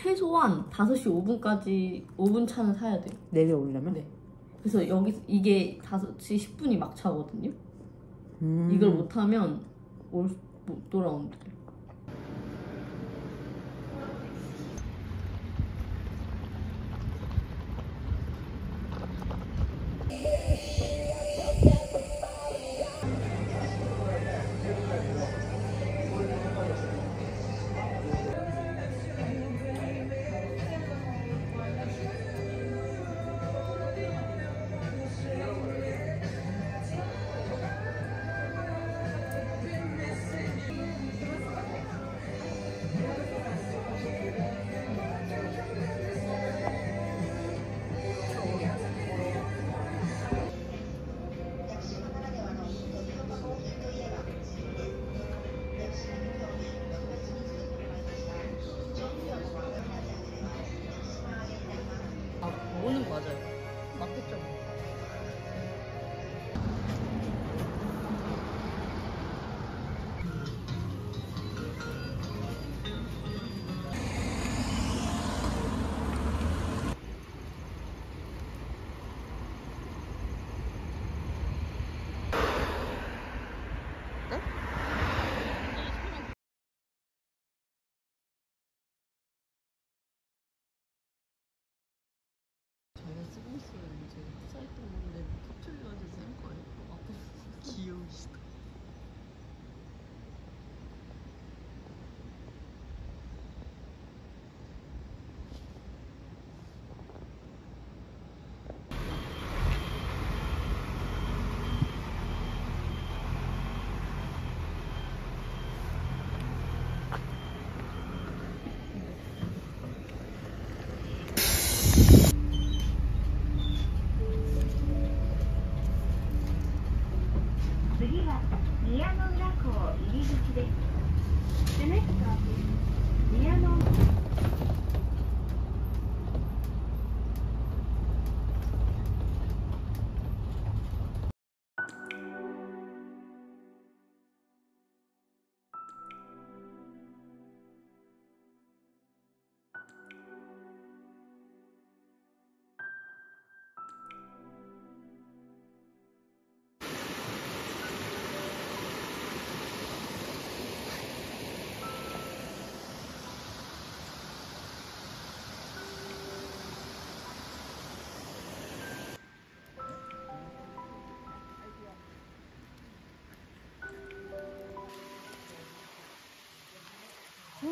최소한 5시 5분까지 5분 차는 사야 돼요. 내려오려면? 네. 그래서 여기 이게 5시 10분이 막차거든요. 음. 이걸 못하면 올, 못 돌아온대요.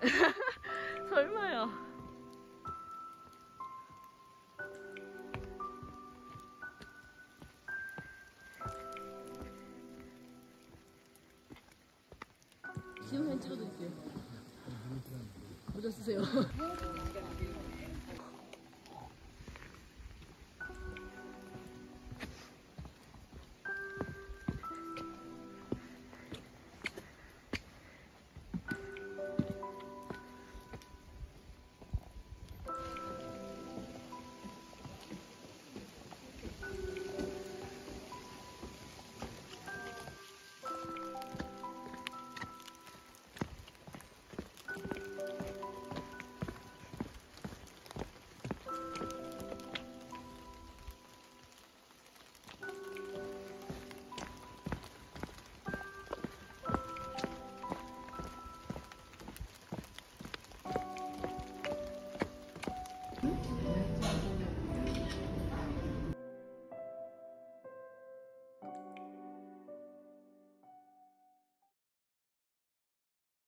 설마요. 지금 사진 찍어드릴게요. 모자 쓰세요